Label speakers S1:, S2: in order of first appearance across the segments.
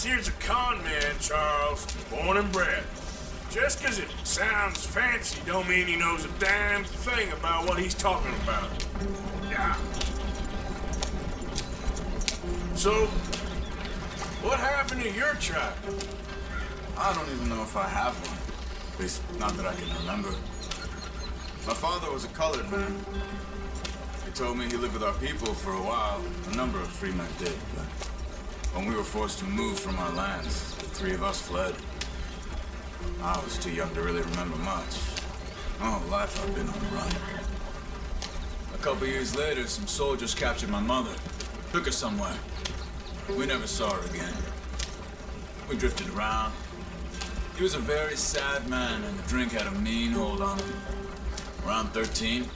S1: this here's a con man, Charles, born and bred. Just 'cause it sounds fancy don't mean he knows a damn thing about what he's talking about. Yeah. So, what happened to your tribe?
S2: I don't even know if I have one. At least, not that I can remember. My father was a colored man. He told me he lived with our people for a while. A number of free men did, but when we were forced to move from our lands, the three of us fled. I was too young to really remember much. Whole life I've been on the run. A couple years later, some soldiers captured my mother. Took her somewhere. We never saw her again. We drifted around. He was a very sad man, and the drink had a mean hold on him. Around 13,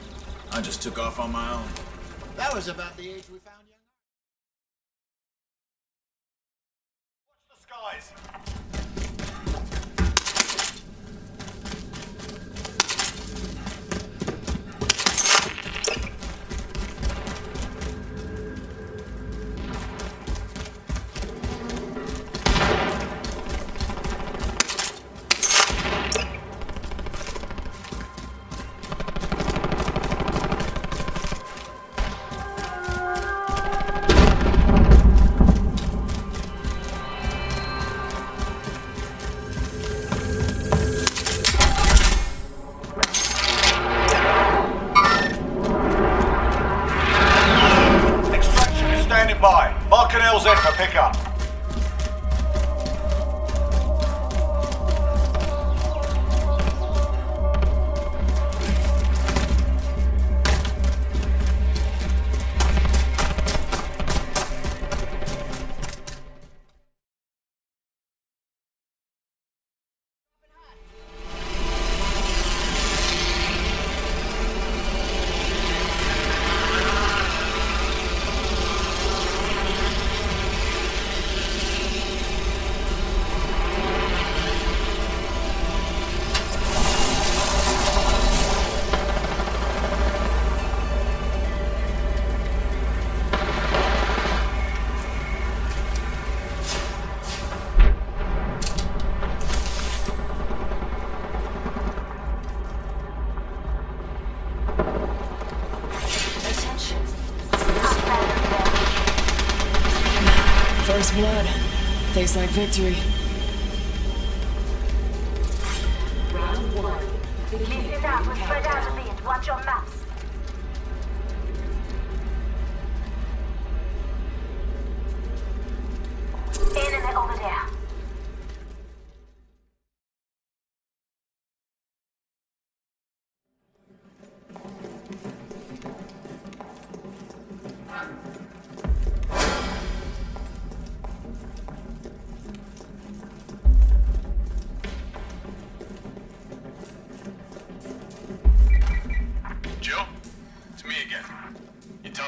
S2: I just took off on my own.
S3: That was about the age we found young.
S4: By. Mark Canel's in for pickup.
S5: Blood. Tastes like victory.
S6: Round one. Begin
S7: It out. We're spread out a bit. Watch your maps.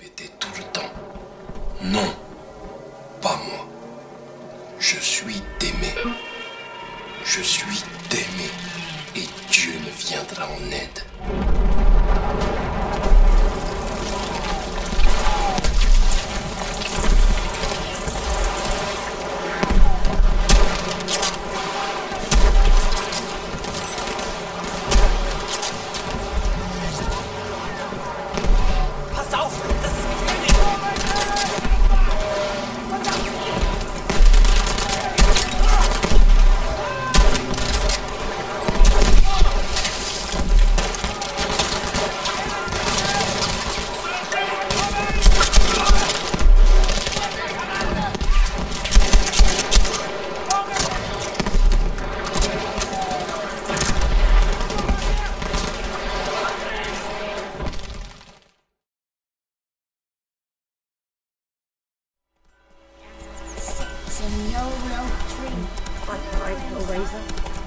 S8: Répétais tout le temps. Non, pas moi. Je suis aimé. Je suis aimé. Et Dieu me viendra en aide.
S5: Like a razor.